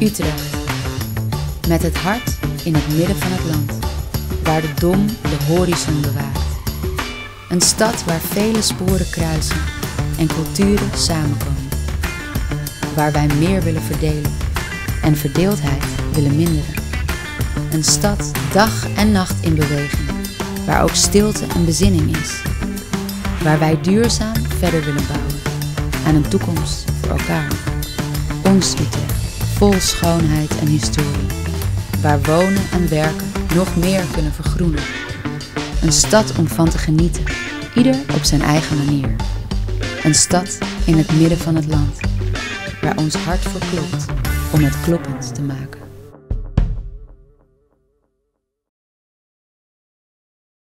Utrecht. Met het hart in het midden van het land, waar de dom de horizon bewaakt. Een stad waar vele sporen kruisen en culturen samenkomen. Waar wij meer willen verdelen en verdeeldheid willen minderen. Een stad dag en nacht in beweging, waar ook stilte en bezinning is. Waar wij duurzaam verder willen bouwen aan een toekomst voor elkaar. Ons Utrecht, vol schoonheid en historie. Waar wonen en werken nog meer kunnen vergroenen. Een stad om van te genieten, ieder op zijn eigen manier. Een stad in het midden van het land, waar ons hart voor klopt om het kloppend te maken.